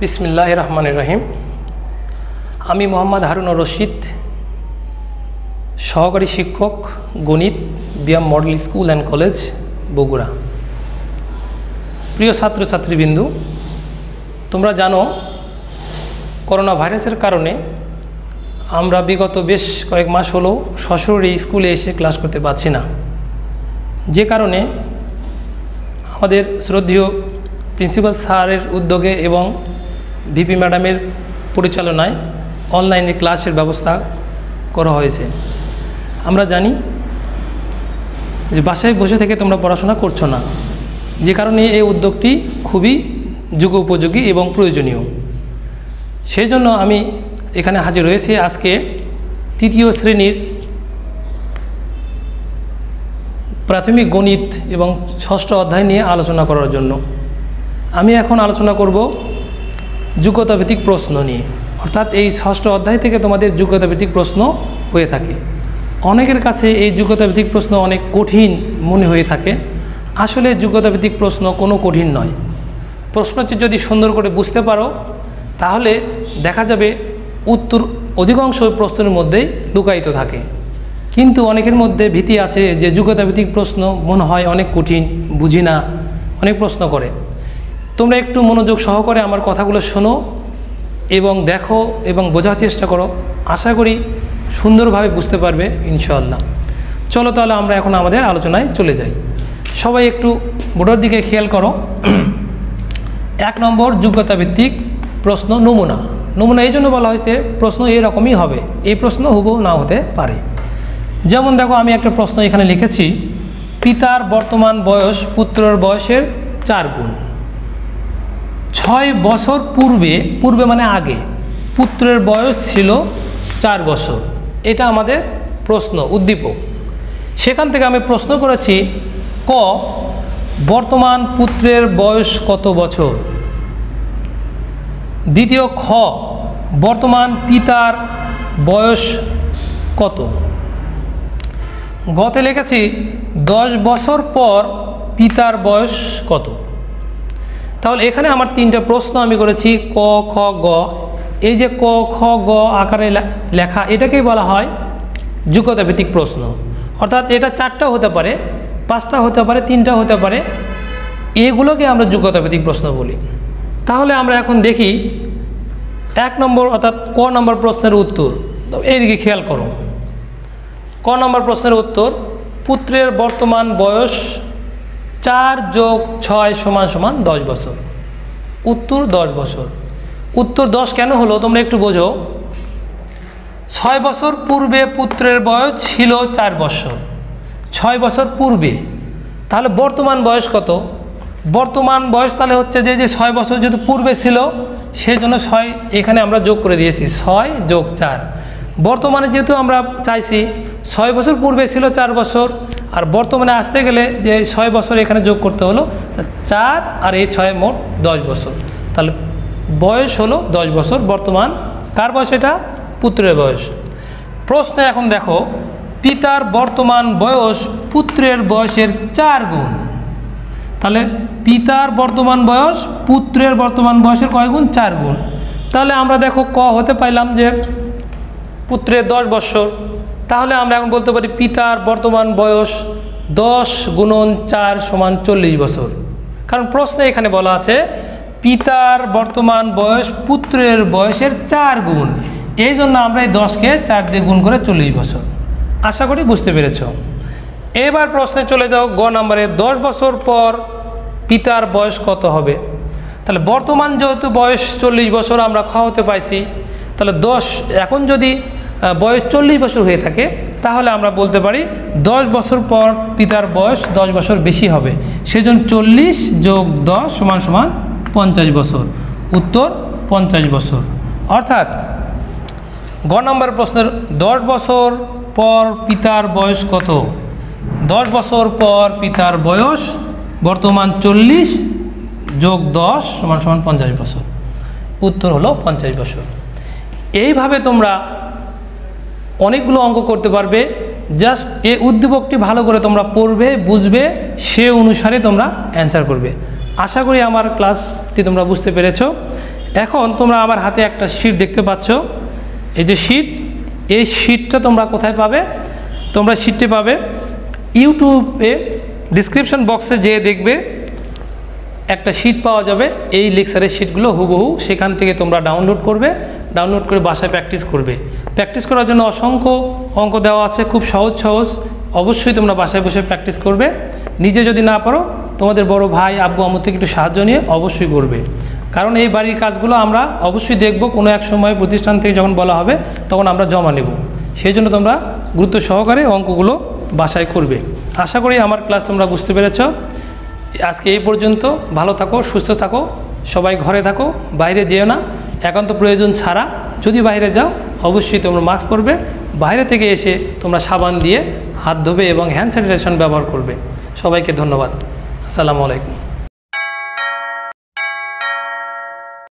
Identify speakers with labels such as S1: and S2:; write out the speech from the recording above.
S1: বিসমিল্লাহ রহমান রহিম। আমি মোহাম্মদ হারুন রশিদ, সহকারী শিক্ষক, গণিত, BM model school and college, Bogura. প্রিয় ছাত্রছাত্রীবৃন্দু, তোমরা জানো করোনা ভাইরাসের কারণে আমরা বিগত বেশ কয়েক মাস হলো সশরীরে স্কুলে এসে ক্লাস করতে পারছি না। যে কারণে আমাদের শ্রদ্ধেয় প্রিন্সিপাল স্যারের উদ্যোগে এবং ভিপি ম্যাডামের পরিচালনায় অনলাইনে ক্লাসের ব্যবস্থা করা হয়েছে। আমরা জানি যে বাসায় বসে থেকে তোমরা পড়াশোনা করছ না। যে কারণে এই উদ্যোগটি খুবই যুগ উপযোগী এবং প্রয়োজনীয়। সেই জন্য আমি এখানে হাজির হয়েছি আজকে তৃতীয় শ্রেণির প্রাথমিক গণিত এবং ষষ্ঠ অধ্যায় নিয়ে আলোচনা করার জন্য। আমি এখন আলোচনা করব যোগ্যতাভিত্তিক প্রশ্ন নিয়ে। অর্থাৎ এই ষষ্ঠ অধ্যায় থেকে তোমাদের যোগ্যতাভিত্তিক প্রশ্ন হয়ে থাকে। অনেকের কাছে এই যোগ্যতাভিত্তিক প্রশ্ন অনেক কঠিন মনে হয়ে থাকে। আসলে যোগ্যতাভিত্তিক প্রশ্ন কোনো কঠিন নয়। প্রশ্নটি যদি সুন্দর করে বুঝতে পারো, তাহলে দেখা যাবে উত্তর অধিকাংশ প্রশ্নের মধ্যেই লুকায়িত থাকে। কিন্তু অনেকের মধ্যে ভীতি আছে যে যোগ্যতাভিত্তিক প্রশ্ন মনে হয় অনেক কঠিন, বুঝি না, অনেক প্রশ্ন করে। তোমরা একটু মনোযোগ সহকারে আমার কথাগুলো শোনো এবং দেখো এবং বোঝার চেষ্টা করো। আশা করি সুন্দরভাবে বুঝতে পারবে, ইনশাআল্লাহ। চলো তাহলে আমরা এখন আমাদের আলোচনায় চলে যাই। সবাই একটু বোর্ডের দিকে খেয়াল করো। এক নম্বর যোগ্যতা ভিত্তিক প্রশ্ন নমুনা। নমুনা এই জন্য বলা হয়েছে প্রশ্ন এরকমই হবে। এই প্রশ্ন হুবহু না হতে পারে। যেমন দেখো, আমি একটা প্রশ্ন এখানে লিখেছি, পিতার বর্তমান বয়স পুত্রর বয়সের চার গুণ। ছয় বছর পূর্বে পূর্বে মানে আগে, পুত্রের বয়স ছিল চার বছর। এটা আমাদের প্রশ্ন, উদ্দীপক। সেখান থেকে আমি প্রশ্ন করেছি, ক, বর্তমান পুত্রের বয়স কত বছর? দ্বিতীয়, খ, বর্তমান পিতার বয়স কত? গতে লিখেছি, দশ বছর পর পিতার বয়স কত? তাহলে এখানে আমার তিনটা প্রশ্ন আমি করেছি ক, খ, গ। এই যে ক, খ, গ আকারে লেখা, এটাকেই বলা হয় যোগ্যতা ভিত্তিক প্রশ্ন। অর্থাৎ এটা চারটা হতে পারে, পাঁচটা হতে পারে, তিনটা হতে পারে, এগুলোকে আমরা যোগ্যতা ভিত্তিক প্রশ্ন বলি। তাহলে আমরা এখন দেখি এক নম্বর অর্থাৎ ক নম্বর প্রশ্নের উত্তর। এইদিকে খেয়াল করো। ক নম্বর প্রশ্নের উত্তর, পুত্রের বর্তমান বয়স চার যোগ ছয় সমান সমান দশ বছর। উত্তর দশ বছর। উত্তর দশ কেন হলো? তোমরা একটু বোঝো। ছয় বছর পূর্বে পুত্রের বয়স ছিল চার বছর ছয় বছর পূর্বে। তাহলে বর্তমান বয়স কত? বর্তমান বয়স তাহলে হচ্ছে যে যে ছয় বছর যেহেতু পূর্বে ছিল সেই জন্য ছয় এখানে আমরা যোগ করে দিয়েছি। ছয় যোগ চার। বর্তমানে যেহেতু আমরা চাইছি, ছয় বছর পূর্বে ছিল চার বছর আর বর্তমানে আসতে গেলে যে ছয় বছর এখানে যোগ করতে হলো চার আর এই ছয় মোট দশ বছর। তাহলে বয়স হলো দশ বছর, বর্তমান কার বয়স এটা? পুত্রের বয়স। প্রশ্নে এখন দেখো, পিতার বর্তমান বয়স পুত্রের বয়সের চার গুণ। তাহলে পিতার বর্তমান বয়স, পুত্রের বর্তমান বয়সের কয় গুণ? চার গুণ। তাহলে আমরা দেখো ক হতে পাইলাম যে পুত্রের দশ বৎসর তাহলে আমরা এখন বলতে পারি পিতার বর্তমান বয়স দশ গুণন চার সমান চল্লিশ বছর। কারণ প্রশ্নে এখানে বলা আছে, পিতার বর্তমান বয়স পুত্রের বয়সের চার গুণ। এই জন্য আমরা এই দশকে চার দিয়ে গুণ করে চল্লিশ বছর। আশা করি বুঝতে পেরেছ। এবার প্রশ্নে চলে যাও, গ নম্বরে দশ বছর পর পিতার বয়স কত হবে? তাহলে বর্তমান যেহেতু বয়স চল্লিশ বছর আমরা খাওয়াতে পাইছি, তাহলে দশ এখন যদি বয়স চল্লিশ বছর হয়ে থাকে, তাহলে আমরা বলতে পারি দশ বছর পর পিতার বয়স দশ বছর বেশি হবে। সেজন্য চল্লিশ যোগ দশ সমান সমান পঞ্চাশ বছর। উত্তর, পঞ্চাশ বছর। অর্থাৎ গ নম্বর প্রশ্নের দশ বছর পর পিতার বয়স কত? দশ বছর পর পিতার বয়স বর্তমান চল্লিশ যোগ দশ সমান সমান পঞ্চাশ বছর। উত্তর হলো পঞ্চাশ বছর। এইভাবে তোমরা অনেকগুলো অঙ্ক করতে পারবে। জাস্ট এই উদ্দীপকটি ভালো করে তোমরা পড়বে, বুঝবে, সে অনুসারে তোমরা অ্যান্সার করবে। আশা করি আমার ক্লাসটি তোমরা বুঝতে পেরেছ। এখন তোমরা আমার হাতে একটা শিট দেখতে পাচ্ছ। এই যে শিট এই শিটটা তোমরা কোথায় পাবে? তোমরা শিটটি পাবে। ইউটিউবে ডিসক্রিপশন বক্সে যেয়ে দেখবে, একটা শিট পাওয়া যাবে। এই লেকচারের শিটগুলো হুবহু সেখান থেকে তোমরা ডাউনলোড করবে। ডাউনলোড করে বাসায় প্র্যাকটিস করবে। প্র্যাকটিস করার জন্য অসংখ্য অঙ্ক দেওয়া আছে, খুব সহজ সহজ। অবশ্যই তোমরা বাসায় বসে প্র্যাকটিস করবে। নিজে যদি না পারো, তোমাদের বড় ভাই, আব্বু আমু থেকে একটু সাহায্য নিয়ে অবশ্যই করবে। কারণ এই বাড়ির কাজগুলো আমরা অবশ্যই দেখব, কোনো এক সময় প্রতিষ্ঠান থেকে যখন বলা হবে, তখন আমরা জমা নেব। সেই জন্য তোমরা গুরুত্ব সহকারে অঙ্কগুলো বাসায় করবে। আশা করি আমার ক্লাস তোমরা বুঝতে পেরেছ। আজকে এই পর্যন্ত, ভালো থাকো, সুস্থ থাকো, সবাই ঘরে থাকো, বাইরে যেও না। একান্ত প্রয়োজন ছাড়া যদি বাইরে যাও, অবশ্যই তোমরা মাস্ক পরবে। বাইরে থেকে এসে তোমরা সাবান দিয়ে হাত ধোবে এবং হ্যান্ড স্যানিটাইজেশন ব্যবহার করবে। সবাইকে ধন্যবাদ। আসসালামু আলাইকুম।